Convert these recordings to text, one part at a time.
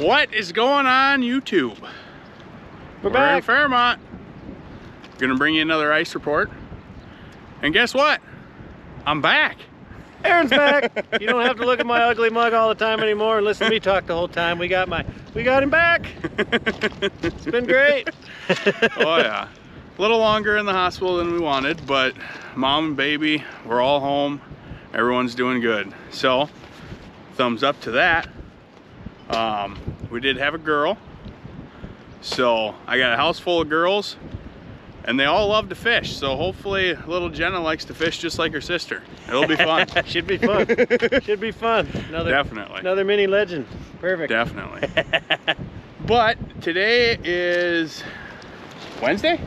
What is going on YouTube? We're back in. Fairmont. Gonna bring you another ice report. And guess what? I'm back. Aaron's back. you don't have to look at my ugly mug all the time anymore and listen to me talk the whole time. We got my, we got him back. It's been great. oh yeah. A little longer in the hospital than we wanted, but mom and baby, we're all home. Everyone's doing good. So, thumbs up to that. Um, we did have a girl. So, I got a house full of girls and they all love to fish. So hopefully little Jenna likes to fish just like her sister. It'll be fun. Should be fun. Should be fun. Another, Definitely. Another mini legend. Perfect. Definitely. but today is Wednesday?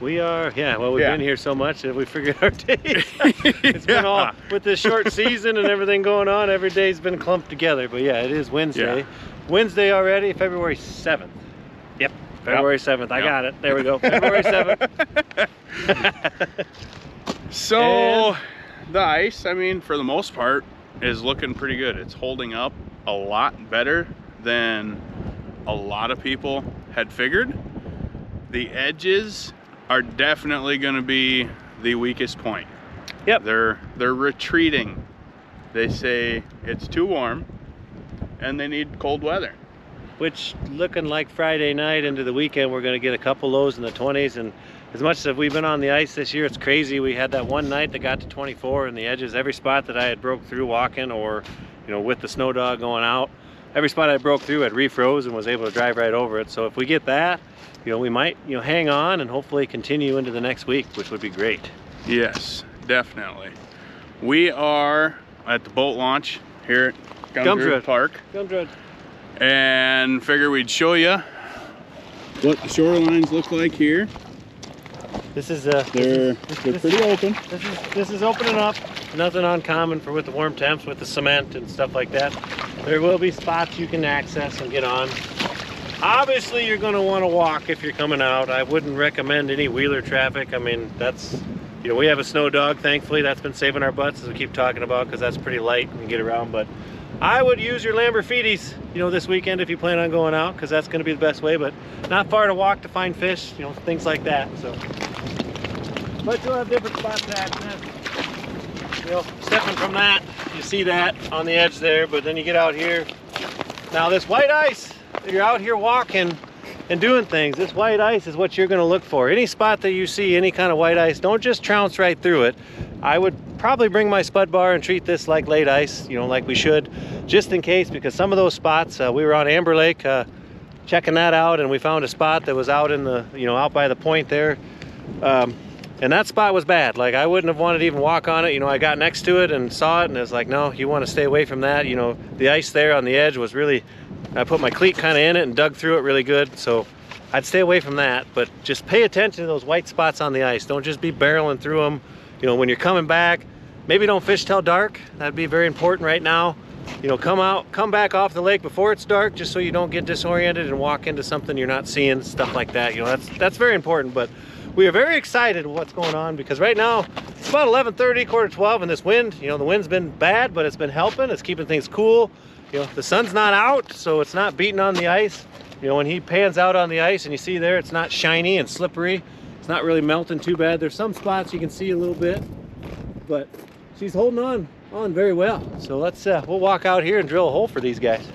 We are, yeah, well, we've Yeah. been here so much that we figured our days. it's been all, with this short season and everything going on, every day's been clumped together. But yeah, it is Wednesday. Yeah. Wednesday already, February 7th. Yep, February 7th. I Yep. got it. There we go. February 7th. So And- the ice, I mean, for the most part, is looking pretty good. It's holding up a lot better than a lot of people had figured. The edges are definitely going to be the weakest point. Yep. They're they're retreating. They say it's too warm and they need cold weather. Which, looking like Friday night into the weekend, we're going to get a couple lows in the 20s. And as much as we've been on the ice this year, it's crazy. We had that one night that got to 24 and the edges. Every spot that I had broke through walking or, you know, with the snow dog going out, every spot I broke through had refroze and was able to drive right over it. So if we get that, you know, we might, you know, hang on and hopefully continue into the next week, which would be great. Yes, definitely. We are at the boat launch here at Gomsrud Gomsrud. Park Gomsrud. and figure we'd show you what the shorelines look like here. This is uh, They're this they're this- pretty open. This is this is opening up. Nothing uncommon for with the warm temps, with the cement and stuff like that. There will be spots you can access and get on. Obviously, you're going to want to walk if you're coming out. I wouldn't recommend any wheeler traffic. I mean, that's you know we have a snow dog. Thankfully, that's been saving our butts as we keep talking about because that's pretty light and get around. But I would use your Lamborghinis, you know, this weekend if you plan on going out because that's going to be the best way. But not far to walk to find fish, you know, things like that. So. But you'll have different spots to access. You know, stepping from that, you see that on the edge there, but then you get out here. Now this white ice, you're out here walking and doing things, this white ice is what you're gonna look for. Any spot that you see any kind of white ice, don't just trounce right through it. I would probably bring my spud bar and treat this like late ice, you know, like we should, just in case, because some of those spots, uh, we were on Amber Lake uh, checking that out and we found a spot that was out in the, you know, out by the point there. Um, and that spot was bad. Like I wouldn't have wanted to even walk on it. You know, I got next to it and saw it and it was like, no, you want to stay away from that. You know, the ice there on the edge was really, I put my cleat kind of in it and dug through it really good. So I'd stay away from that, but just pay attention to those white spots on the ice. Don't just be barreling through them. You know, when you're coming back, maybe don't fish till dark. That'd be very important right now. You know, come out, come back off the lake before it's dark, just so you don't get disoriented and walk into something you're not seeing, stuff like that. You know, that's that's very important. But we are very excited what's going on because right now it's about 11:30, quarter 12, and this wind, you know, the wind's been bad, but it's been helping. It's keeping things cool. You know, the sun's not out, so it's not beating on the ice. You know, when he pans out on the ice and you see there, it's not shiny and slippery. It's not really melting too bad. There's some spots you can see a little bit, but she's holding on on very well. So let's uh, we'll walk out here and drill a hole for these guys.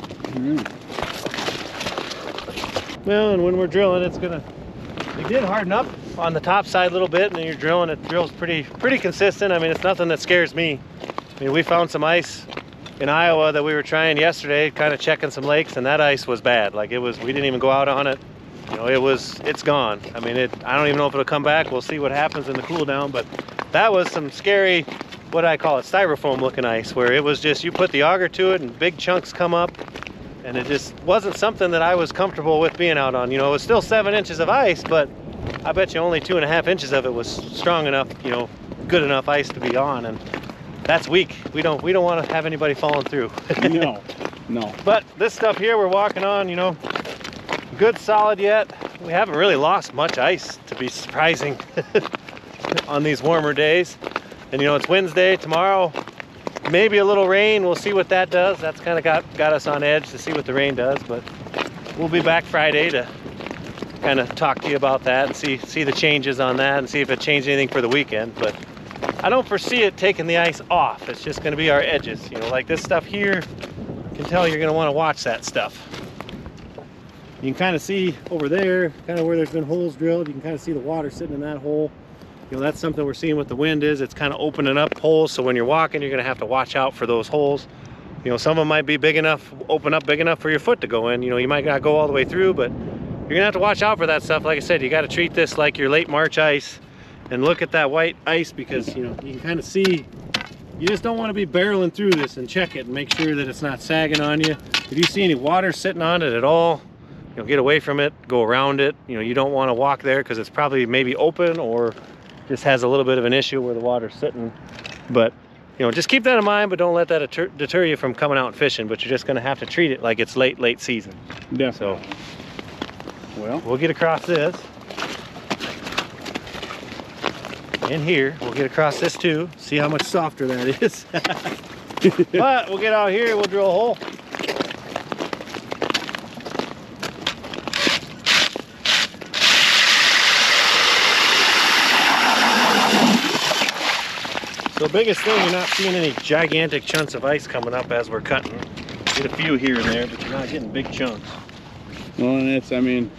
Well, and when we're drilling, it's gonna it did harden up on the top side a little bit, and then you're drilling. It drills pretty pretty consistent. I mean, it's nothing that scares me. I mean, we found some ice in Iowa that we were trying yesterday, kind of checking some lakes, and that ice was bad. Like it was, we didn't even go out on it. You know, it was, it's gone. I mean, it. I don't even know if it'll come back. We'll see what happens in the cool down. But that was some scary, what I call it, styrofoam looking ice, where it was just you put the auger to it and big chunks come up, and it just wasn't something that I was comfortable with being out on. You know, it was still seven inches of ice, but I bet you only two and a half inches of it was strong enough, you know, good enough ice to be on, and that's weak. We don't we don't want to have anybody falling through. no, no. But this stuff here we're walking on, you know, good solid yet. We haven't really lost much ice to be surprising on these warmer days. And you know, it's Wednesday, tomorrow, maybe a little rain. We'll see what that does. That's kind of got, got us on edge to see what the rain does. But we'll be back Friday to kind of talk to you about that and see see the changes on that and see if it changed anything for the weekend. But I don't foresee it taking the ice off. It's just going to be our edges. You know, like this stuff here, you can tell you're going to want to watch that stuff. You can kind of see over there, kind of where there's been holes drilled. You can kind of see the water sitting in that hole. You know, that's something we're seeing with the wind is it's kind of opening up holes. So when you're walking, you're going to have to watch out for those holes. You know, some of them might be big enough, open up big enough for your foot to go in. You know, you might not go all the way through, but you're gonna have to watch out for that stuff. Like I said, you got to treat this like your late March ice and look at that white ice because, you know, you can kind of see, you just don't want to be barreling through this and check it and make sure that it's not sagging on you. If you see any water sitting on it at all, you know, get away from it, go around it. You know, you don't want to walk there because it's probably maybe open or just has a little bit of an issue where the water's sitting. But you know, just keep that in mind, but don't let that deter, deter you from coming out and fishing. But you're just going to have to treat it like it's late, late season. Definitely. So well, we'll get across this. In here, we'll get across this too. See how much softer that is. but we'll get out here, we'll drill a hole. So biggest thing, you're not seeing any gigantic chunks of ice coming up as we're cutting. Get a few here and there, but you're not getting big chunks. Well, and it's, I mean,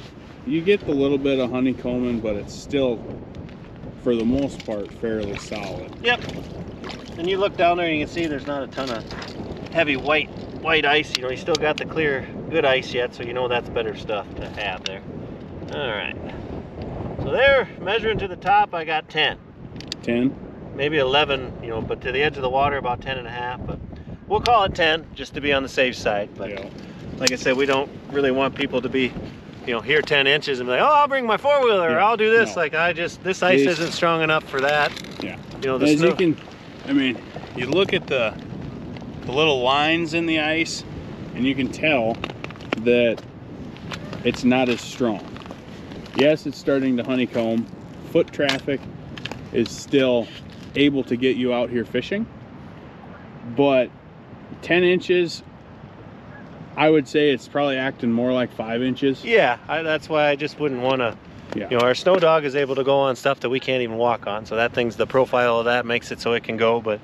you get the little bit of honeycombing, but it's still, for the most part, fairly solid. Yep. And you look down there and you can see there's not a ton of heavy white white ice. You know, you still got the clear good ice yet, so you know that's better stuff to have there. All right. So there, measuring to the top, I got 10. 10? Maybe 11, you know, but to the edge of the water, about 10 and a half. But we'll call it 10 just to be on the safe side. But Yeah. Like I said, we don't really want people to be, you know, here 10 inches and be like, oh, I'll bring my four wheeler, Yeah, I'll do this. no. Like I just, this ice isn't strong enough for that. Yeah. You know, the As snow. you can, I mean, you look at the the little lines in the ice, and you can tell that it's not as strong. Yes, it's starting to honeycomb. Foot traffic is still able to get you out here fishing, but 10 inches, I would say it's probably acting more like five inches. Yeah, I, that's why I just wouldn't want to. Yeah. You know, our snow dog is able to go on stuff that we can't even walk on. So that thing's the profile of that makes it so it can go. But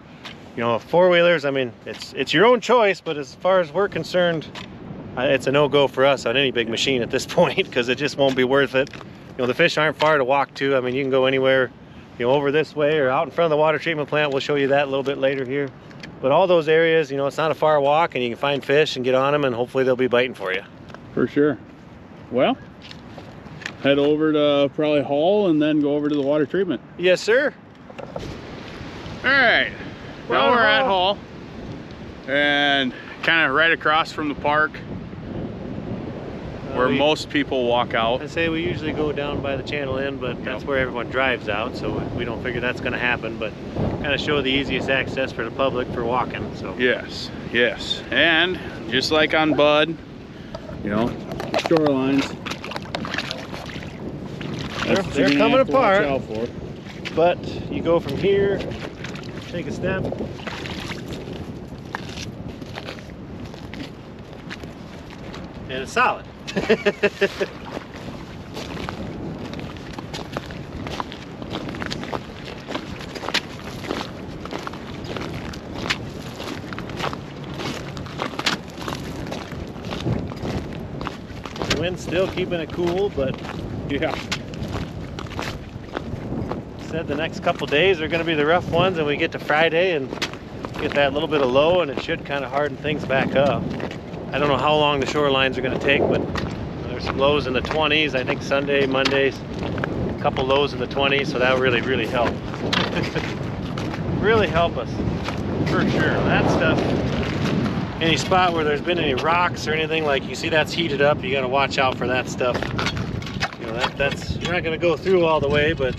you know, four wheelers, I mean, it's it's your own choice. But as far as we're concerned, it's a no go for us on any big machine at this point because it just won't be worth it. You know, the fish aren't far to walk to. I mean, you can go anywhere, you know, over this way or out in front of the water treatment plant. We'll show you that a little bit later here. But all those areas, you know, it's not a far walk, and you can find fish and get on them, and hopefully they'll be biting for you. For sure. Well, head over to probably Hall and then go over to the water treatment. Yes, sir. All right, We're now we're at Hall. Hall and kind of right across from the park where Uh, we- most people walk out. I say we usually go down by the channel end, but that's where everyone drives out, so we don't figure that's going to happen. But kind of show the easiest access for the public for walking. So Yes, yes. And just like on Budd, you know, the shorelines. They're- they're coming have to watch apart. but you go from here, take a step. And it's solid. The wind's still keeping it cool, but Yeah. said the next couple days are going to be the rough ones and we get to Friday and get that little bit of low and it should kind of harden things back up. I don't know how long the shorelines are going to take, but there's some lows in the 20s. I think Sunday, Mondays, a couple lows in the 20s, so that really, really help. really help us, for sure. That stuff, any spot where there's been any rocks or anything, like you see that's heated up, you got to watch out for that stuff. You know, that, that's, you're not going to go through all the way, but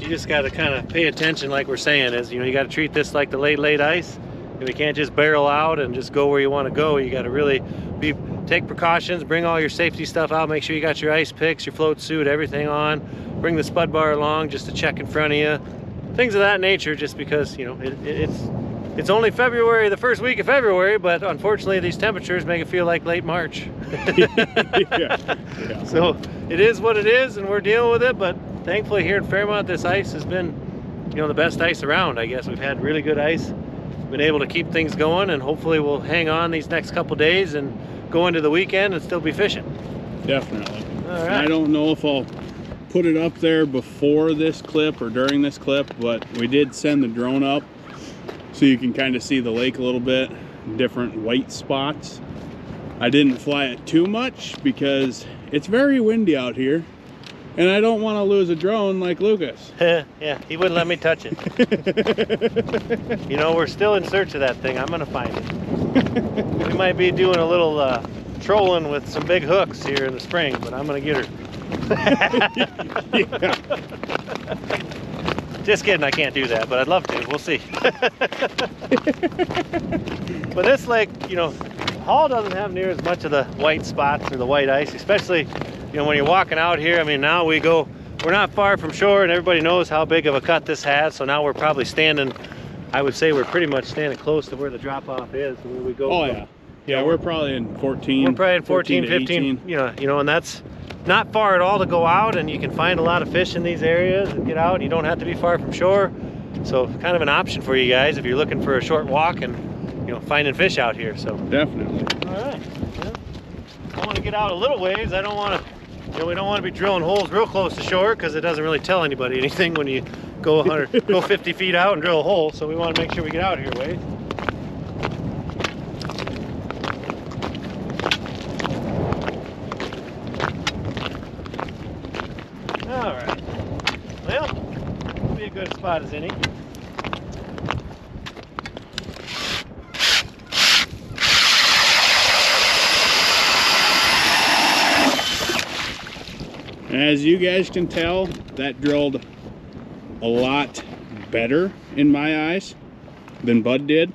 you just got to kind of pay attention like we're saying is you know you got to treat this like the late late ice. And we can't just barrel out and just go where you want to go you got to really be take precautions bring all your safety stuff out make sure you got your ice picks your float suit everything on. Bring the spud bar along just to check in front of you. Things of that nature just because you know it, it- it's it's only February, the first week of February, but unfortunately these temperatures make it feel like late March. yeah. yeah. So it is what it is and we're dealing with it, but thankfully here in Fairmont this ice has been, you know, the best ice around, I guess. We've had really good ice, been able to keep things going and hopefully we'll hang on these next couple days and go into the weekend and still be fishing. Definitely. All right. I don't know if I'll put it up there before this clip or during this clip, but we did send the drone up so you can kind of see the lake a little bit, different white spots. I didn't fly it too much because it's very windy out here and I don't want to lose a drone like Lucas. yeah, he wouldn't let me touch it. You know, we're still in search of that thing. I'm gonna find it. We might be doing a little uh, trolling with some big hooks here in the spring, but I'm gonna get her. yeah. Just kidding, I can't do that, but I'd love to. We'll see. but this lake, you know, Hall doesn't have near as much of the white spots or the white ice, especially, you know, when you're walking out here. I mean, now we go, we're not far from shore and everybody knows how big of a cut this has. So now we're probably standing, I would say we're pretty much standing close to where the drop off is where we go. Oh yeah. Yeah, we're probably in 14. we're probably in 14, to 15, 18. you know, you know, and that's not far at all to go out and you can find a lot of fish in these areas and get out. You don't have to be far from shore. So kind of an option for you guys if you're looking for a short walk and, you know, finding fish out here. So, Definitely. all right. Yeah. I want to get out a little ways. I don't want to, you know, we don't want to be drilling holes real close to shore because it doesn't really tell anybody anything when you go 100, go 50 feet out and drill a hole. So we want to make sure we get out here ways. All right. Well, a good spot as you guys can tell, that drilled a lot better in my eyes than Budd did.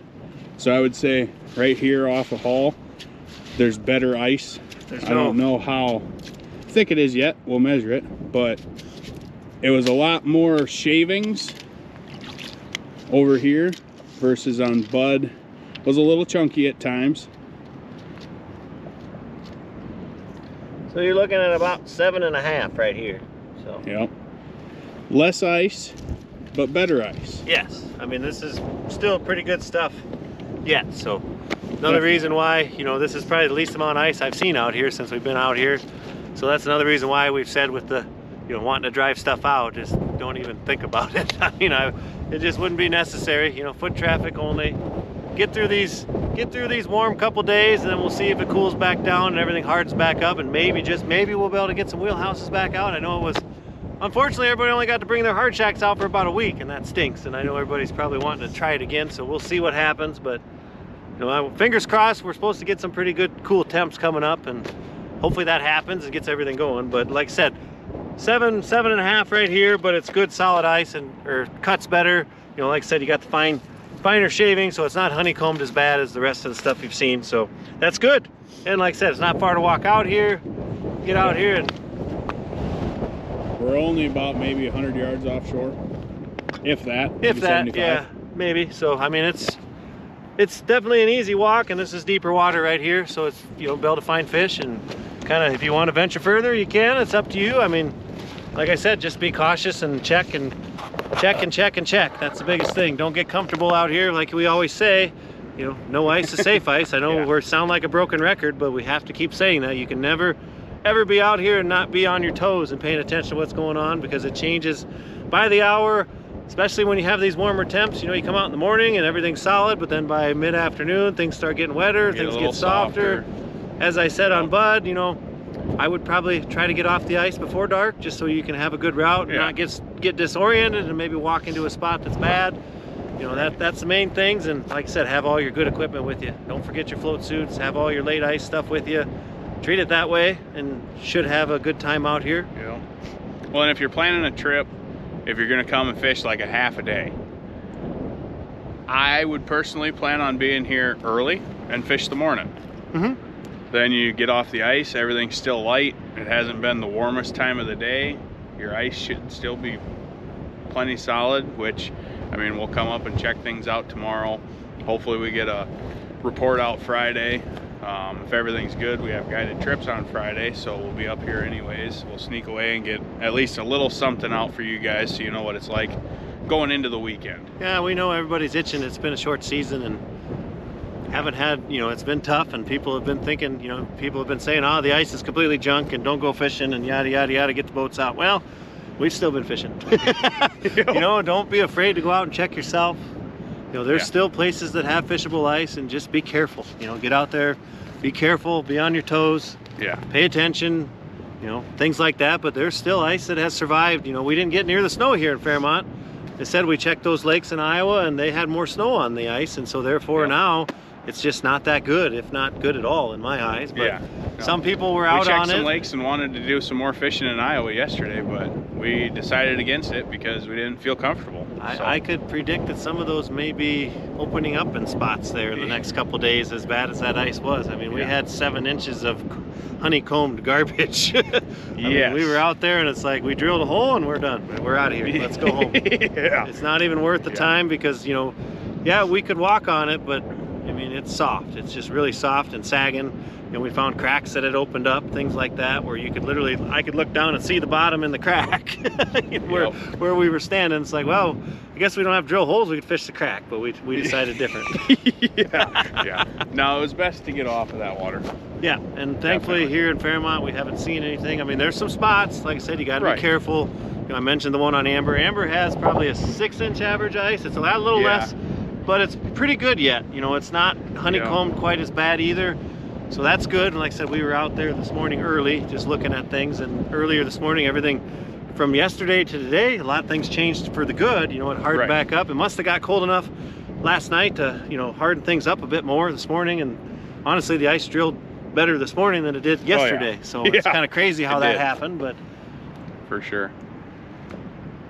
So I would say right here off of Hall, there's better ice. There's I don't know how thick it is yet. We'll measure it, but it was a lot more shavings over here versus on Budd. Was a little chunky at times. So you're looking at about seven and a half right here. So Yep. Less ice, but better ice. yes, I mean this is still pretty good stuff yet. So another reason why you know this is probably the least amount of ice I've seen out here since we've been out here. So that's another reason why we've said with the you know wanting to drive stuff out, just don't even think about it. I mean, I, it just wouldn't be necessary. You know, foot traffic only. Get through these get through these warm couple days and then we'll see if it cools back down and everything hardens back up and maybe just maybe we'll be able to get some wheelhouses back out. I know it was unfortunately everybody only got to bring their hard shacks out for about a week and that stinks and I know everybody's probably wanting to try it again so we'll see what happens but you know fingers crossed we're supposed to get some pretty good cool temps coming up and hopefully that happens and gets everything going but like I said seven seven and a half right here but it's good solid ice and or cuts better. You know like I said you got the fine finer shaving so it's not honeycombed as bad as the rest of the stuff you've seen. So that's good. And like I said it's not far to walk out here. Get out here and We're only about maybe 100 yards offshore, if that. if that 75. yeah maybe. So I mean it's it's definitely an easy walk and this is deeper water right here so it's you know be able to find fish and kind of if you want to venture further you can. It's up to you. I mean like I said just be cautious and check and check and check and check. That's the biggest thing. Don't get comfortable out here like we always say you know no ice is safe ice. I know Yeah. we sound like a broken record but we have to keep saying that. You can never ever be out here and not be on your toes and paying attention to what's going on because it changes by the hour especially when you have these warmer temps. You know you come out in the morning and everything's solid but then by mid-afternoon things start getting wetter Get things get softer. as i said on Budd you know i would probably try to get off the ice before dark just so you can have a good route and Yeah. not get get disoriented and maybe walk into a spot that's bad you know that that's the main things and like i said have all your good equipment with you don't forget your float suits have all your late ice stuff with you treat it that way and should have a good time out here know? Well, and if you're planning a trip, if you're gonna come and fish like a half a day, I would personally plan on being here early and fish the morning. Mhm. Then you get off the ice, everything's still light. It hasn't been the warmest time of the day. Your ice should still be plenty solid, which, I mean, we'll come up and check things out tomorrow. hopefully we get a report out Friday. Um, if everything's good, we have guided trips on Friday, so we'll be up here anyways. We'll sneak away and get at least a little something out for you guys so you know what it's like going into the weekend. Yeah, we know everybody's itching. It's been a short season and haven't had, you know, it's been tough and people have been thinking, you know, people have been saying, oh, the ice is completely junk and don't go fishing and yada, yada, yada, get the boats out. Well, we've still been fishing. you know, don't be afraid to go out and check yourself. You know, there's Yeah. still places that have fishable ice and just be careful. You know, get out there, be careful, be on your toes, Yeah, pay attention, you know, things like that. But there's still ice that has survived. You know, we didn't get near the snow here in Fairmont. They said we checked those lakes in Iowa and they had more snow on the ice. And so therefore Yeah. now it's just not that good, if not good at all in my eyes. But yeah. No. some people were out we checked on some it. lakes and wanted to do some more fishing in Iowa yesterday, but we decided against it because we didn't feel comfortable. So, I, I could predict that some of those may be opening up in spots there the next couple days as bad as that ice was. I mean, we Yeah. had seven inches of honeycombed garbage. yeah, we were out there and it's like we drilled a hole and we're done. We're out of here. Let's go home. yeah. It's not even worth the Yeah. time because, you know, yeah, we could walk on it, but I mean, it's soft. It's just really soft and sagging. And we found cracks that had opened up, things like that, where you could literally, I could look down and see the bottom in the crack where, Yep. where we were standing. It's like, well, I guess we don't have drill holes. We could fish the crack, but we, we decided different. yeah. Yeah. No, it was best to get off of that water. yeah, and thankfully Definitely. here in Fairmont, we haven't seen anything. I mean, there's some spots. Like I said, you got to Right. be careful. You know, I mentioned the one on Amber. Amber has probably a six-inch average ice. It's a lot- a little Yeah. less, but it's pretty good yet. You know, it's not honeycombed quite as bad either. So that's good. And like I said, we were out there this morning early, just looking at things. And earlier this morning, everything from yesterday to today, a lot of things changed for the good. You know, it hardened Right. back up. It must have got cold enough last night to, you know, harden things up a bit more this morning. And honestly, the ice drilled better this morning than it did Oh, yeah. yesterday. So it's Yeah, kind of crazy how it that did. happened. But for sure.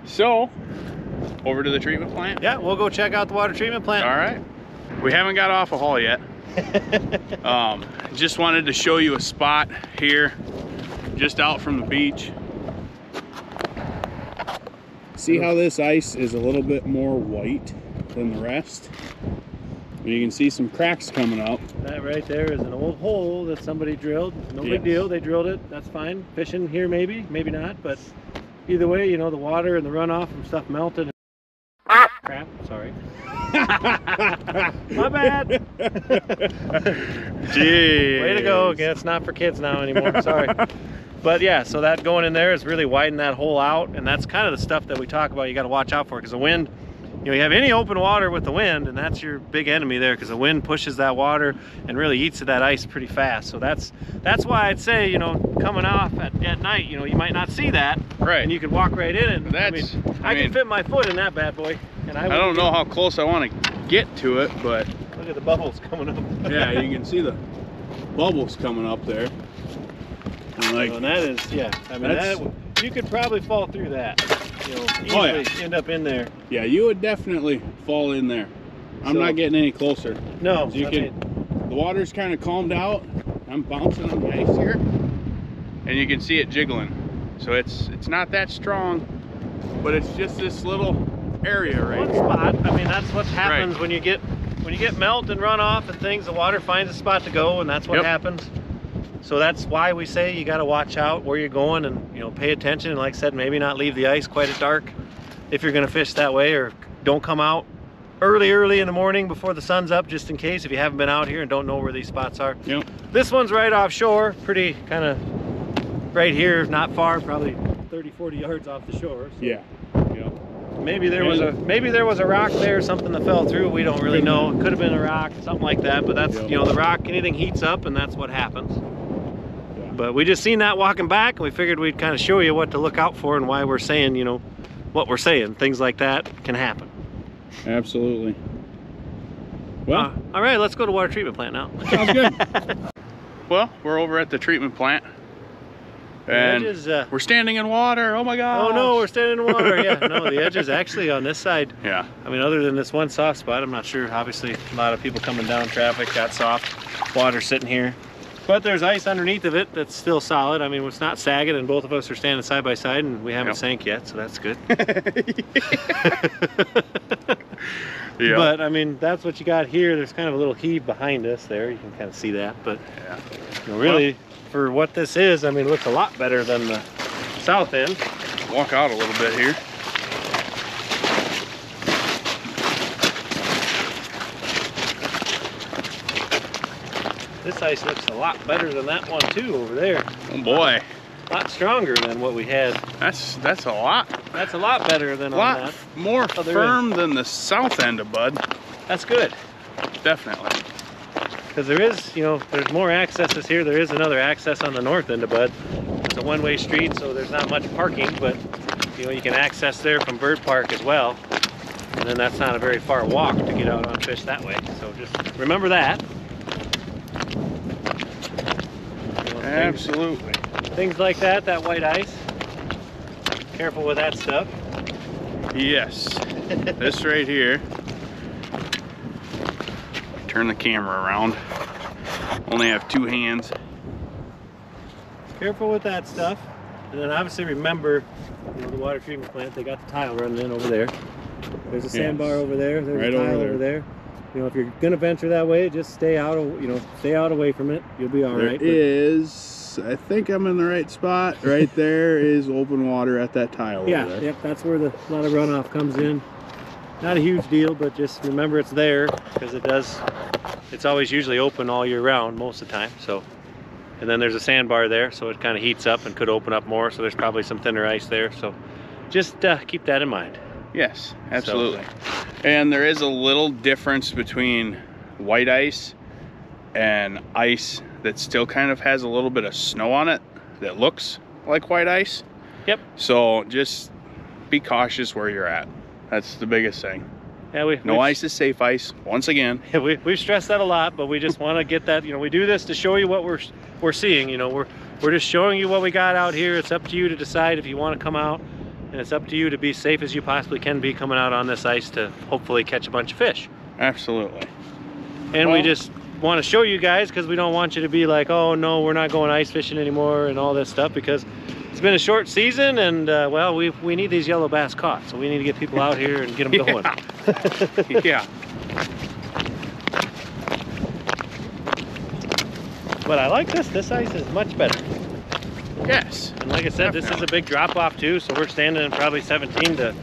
So, over to the treatment plant. yeah, we'll go check out the water treatment plant. All right. We haven't got off a Hall yet. Um, just wanted to show you a spot here, just out from the beach. See how this ice is a little bit more white than the rest? You can see some cracks coming up. That right there is an old hole that somebody drilled. No big deal. They drilled it. That's fine. Fishing here, maybe, maybe not. But either way, you know, the water and the runoff from stuff melted. Crap. Sorry. My bad. Gee. Way to go. Okay, it's not for kids now anymore. Sorry. But yeah, so that going in there is really widening that hole out, and that's kind of the stuff that we talk about. You got to watch out for because the wind. You know, you have any open water with the wind, and that's your big enemy there because the wind pushes that water and really eats at that ice pretty fast. So that's that's why I'd say, you know, coming off at, at night, you know, you might not see that, Right. and you can walk right in it. I That's- mean, I I, can fit my foot in that bad boy, and I, I don't know how close I want to get to it, but Look at the bubbles coming up. yeah, you can see the bubbles coming up there. And like, and that is, yeah. I mean, that you could probably fall through that. You know, easily Oh, yeah. end up in there. yeah, you would definitely fall in there. I'm So- not getting any closer. No, You I can- mean, The water's kind of calmed out. I'm bouncing on the ice here, and you can see it jiggling. So it's it's not that strong, but it's just this little area right one spot. I mean, that's what happens when you get when you get melt and runoff and things. The water finds a spot to go, and that's what Yep. happens. So that's why we say you got to watch out where you're going and you know pay attention. And like I said, maybe not leave the ice quite at dark if you're going to fish that way, or don't come out early, early in the morning before the sun's up, just in case if you haven't been out here and don't know where these spots are. Yep. This one's right offshore, pretty kind of right here, not far, probably 30, 40 yards off the shore. So Yeah. Yep. Maybe there was a maybe there was a rock there, something that fell through. We don't really know. It could have been a rock, something like that. But that's Yep. you know the rock, anything heats up, and that's what happens. Yeah. But we just seen that walking back, and we figured we'd kind of show you what to look out for and why we're saying you know what we're saying. Things like that can happen. Absolutely. Well, Uh, all right, let's go to water treatment plant now. sounds good. well, we're over at the treatment plant, The and edges, uh, we're standing in water. Oh my god. oh no, we're standing in water. Yeah, no, the edge is actually on this side. Yeah. I mean, other than this one soft spot, I'm not sure. Obviously, a lot of people coming down traffic got soft water sitting here. But there's ice underneath of it that's still solid. I mean, it's not sagging, and both of us are standing side by side, and we haven't Yep. sank yet, so that's good. Yeah. But I mean, that's what you got here. There's kind of a little heave behind us there. You can kind of see that. But yeah. you know, really, for what this is, I mean, it looks a lot better than the south end. Walk out a little bit here. This ice looks a lot better than that one too over there. Oh boy, A lot stronger than what we had. that's that's a lot, That's a lot better than a lot more firm than the south end of Budd. That's good. Definitely. Because there is, you know, there's more accesses here. There is another access on the north end of Budd. It's a one-way street, so there's not much parking, but you know, you can access there from Bird Park as well. And then that's not a very far walk to get out on fish that way. So just remember that. You know, things, Absolutely. things like that, that white ice. Careful with that stuff. Yes. this right here. Turn the camera around. Only have two hands. Careful with that stuff. And then obviously remember, you know, the water treatment plant, they got the tile running in over there. There's a sandbar Yes. over there, there's Right a over tile there. over there. You know, if you're gonna venture that way, just stay out of, you know, stay out away from it. You'll be all There right. but- is, I think I'm in the right spot. Right there is open water at that tile yeah, over there. yep, that's where the a lot of runoff comes in. Not a huge deal, but just remember it's there because it does. It's always usually open all year round most of the time. So, and then there's a sandbar there, so it kind of heats up and could open up more. So there's probably some thinner ice there. So, just uh, keep that in mind. Yes, absolutely. And there is a little difference between white ice and ice that still kind of has a little bit of snow on it that looks like white ice. Yep. So just be cautious where you're at. That's the biggest thing. Yeah, we No ice is safe ice. Once again, Yeah, we, we've stressed that a lot, but we just want to get that. You know, we do this to show you what we're we're seeing. You know, we're we're just showing you what we got out here. It's up to you to decide if you want to come out, and it's up to you to be safe as you possibly can be coming out on this ice to hopefully catch a bunch of fish. absolutely. And we just want to show you guys because we don't want you to be like, oh no, we're not going ice fishing anymore and all this stuff because been a short season and uh, well, we we need these yellow bass caught, so we need to get people out here and get them going. yeah. But I like this. This ice is much better. Yes. And like I said, this is a big drop off too, so we're standing in probably 17 to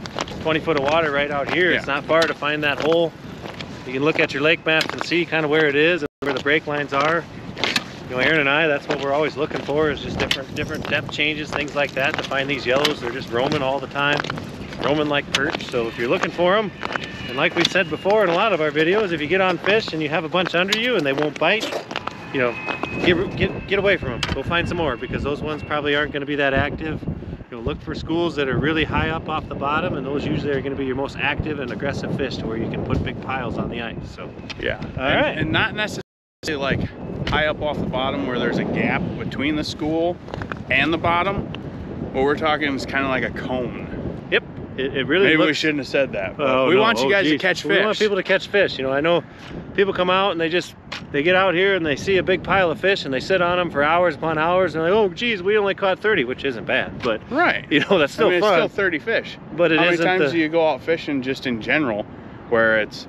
20 foot of water right out here. It's not far to find that hole. You can look at your lake maps and see kind of where it is and where the break lines are. You know, Aaron and I, that's what we're always looking for is just different different depth changes, things like that to find these yellows. They're just roaming all the time, roaming like perch. So if you're looking for them, and like we said before in a lot of our videos, if you get on fish and you have a bunch under you and they won't bite, you know, get get get away from them. Go find some more because those ones probably aren't going to be that active. You know, look for schools that are really high up off the bottom, and those usually are going to be your most active and aggressive fish, to where you can put big piles on the ice. So Yeah. All and, right. and not necessarily like high up off the bottom where there's a gap between the school and the bottom. What we're talking is kind of like a cone. yep, it, it really Maybe we shouldn't have said that. Oh, we no. want you Oh, guys to catch fish. We want people to catch fish. You know, I know people come out and they just they get out here and they see a big pile of fish and they sit on them for hours upon hours and they're like, oh, geez, we only caught 30, which isn't bad, but right. you know that's still I mean, fun. it's still 30 fish. but it How many times the- do you go out fishing just in general where it's,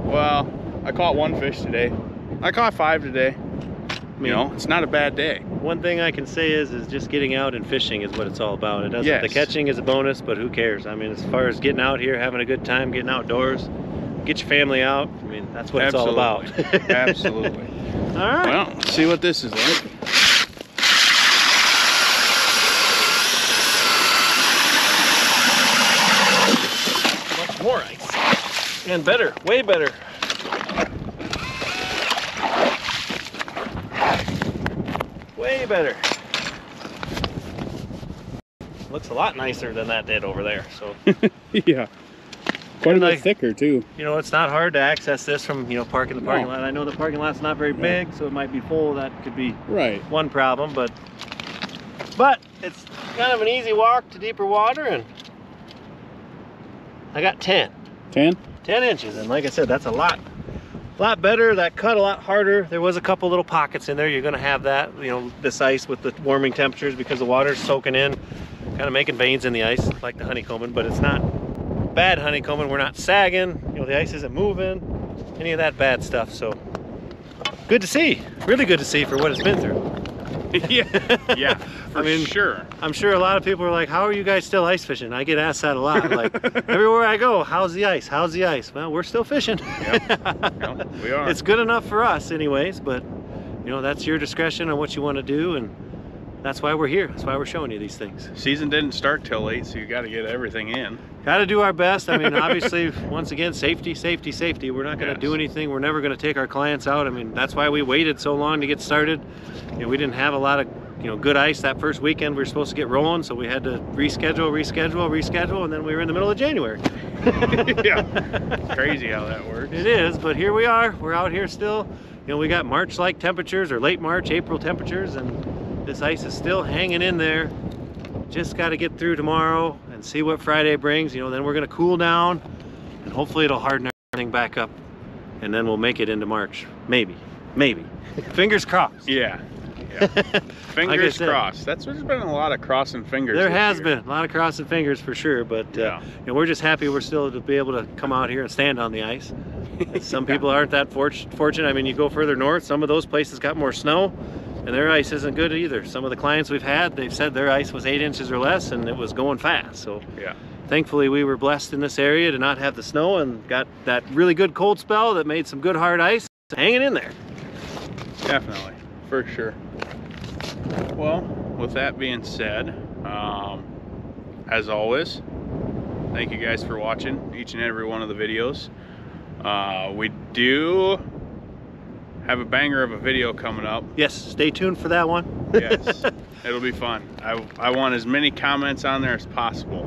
well, I caught one fish today. I caught five today. mean- you know, it's not a bad day. One thing I can say is, is just getting out and fishing is what it's all about. It doesn't. The catching is a bonus, but who cares? I mean, as far as getting out here, having a good time, getting outdoors, get your family out. I mean, that's what it's all about. Absolutely. Absolutely. all right. Well, see what this is like. Much more ice. And better, way better. Way better. Looks a lot nicer than that did over there. So, yeah. Quite a bit thicker too. you know, it's not hard to access this from, you know, parking the parking No. lot. I know the parking lot's not very big, so it might be full. That could be Right. one problem, but but it's kind of an easy walk to deeper water and I got 10. 10? 10 inches and like i said that's a lot lot better that cut a lot harder there was a couple little pockets in there you're going to have that you know this ice with the warming temperatures because the water's soaking in kind of making veins in the ice like the honeycombing but it's not bad honeycombing. We're not sagging. You know, the ice isn't moving. Any of that bad stuff. So good to see. Really good to see for what it's been through. yeah, yeah, for I mean, sure. I'm sure a lot of people are like, "How are you guys still ice fishing?" I get asked that a lot. Like everywhere I go, "How's the ice? How's the ice?" Well, we're still fishing. Yep, we are. It's good enough for us, anyways. But you know, that's your discretion on what you want to do, and that's why we're here. That's why we're showing you these things. Season didn't start till late, so you got to get everything in. Got to do our best. I mean, obviously, once again, safety, safety, safety. We're not going to Yes. do anything. We're never going to take our clients out. I mean, that's why we waited so long to get started. You know, we didn't have a lot of you know good ice that first weekend. We were supposed to get rolling, so we had to reschedule, reschedule, reschedule, and then we were in the middle of January. yeah, crazy how that works. It is, but here we are. We're out here still. You know, we got March-like temperatures or late March, April temperatures, and this ice is still hanging in there. Just got to get through tomorrow and see what Friday brings. You know, then we're gonna cool down, and hopefully it'll harden everything back up, and then we'll make it into March. Maybe, maybe. Fingers crossed. Yeah. yeah. Fingers said- crossed. That's there's been a lot of crossing fingers. There has year. been a lot of crossing fingers for sure, but uh, Yeah. you know, we're just happy we're still to be able to come out here and stand on the ice. Some people aren't that fort- fortunate. I mean, you go further north, some of those places got more snow, and their ice isn't good either. Some of the clients we've had, they've said their ice was eight inches or less, and it was going fast. So Yeah. thankfully, we were blessed in this area to not have the snow and got that really good cold spell that made some good hard ice hanging in there. Definitely, for sure. Well, with that being said, um, as always, thank you guys for watching each and every one of the videos. Uh, we do have a banger of a video coming up. Yes, stay tuned for that one. Yes, it'll be fun. I, I want as many comments on there as possible.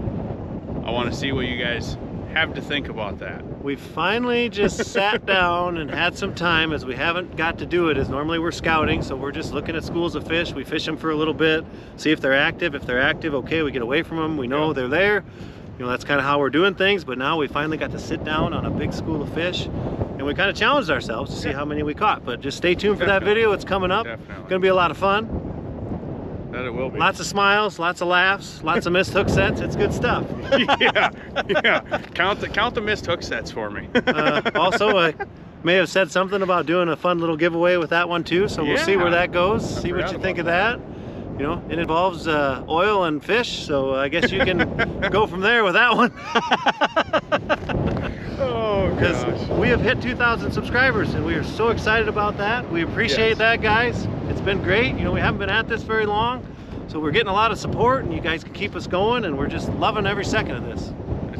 I want to see what you guys have to think about that. We finally just sat down and had some time as we haven't got to do it as normally we're scouting so we're just looking at schools of fish we fish them for a little bit see if they're active if they're active okay we get away from them we know Yeah. they're there you know that's kind of how we're doing things but now we finally got to sit down on a big school of fish and we kind of challenged ourselves to see how many we caught but just stay tuned for that video it's coming up Definitely. gonna be a lot of fun That it will be. lots of smiles lots of laughs lots of missed hook sets it's good stuff yeah, yeah. Count the count the missed hook sets for me. uh, also, I may have said something about doing a fun little giveaway with that one too. So we'll see where that goes. I see what you think of about that. You know, it involves uh, oil and fish, so I guess you can go from there with that one. oh Because we have hit 2,000 subscribers, and we are so excited about that. We appreciate Yes. that, guys. It's been great. You know, we haven't been at this very long, so we're getting a lot of support, and you guys can keep us going, and we're just loving every second of this.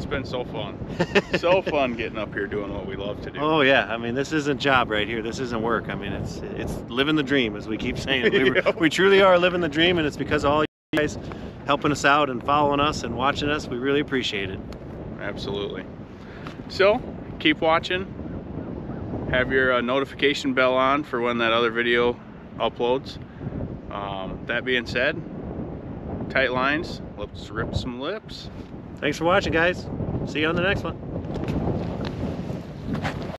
Been so fun. so fun getting up here doing what we love to do. Oh yeah, I mean this isn't job right here. This isn't work. I mean it's it's living the dream, as we keep saying. We, we truly are living the dream, and it's because of all you guys helping us out and following us and watching us. We really appreciate it. Absolutely. So, keep watching. Have your uh, notification bell on for when that other video uploads. Um, that being said, tight lines. Let's rip some lips. Thanks for watching, guys. See you on the next one.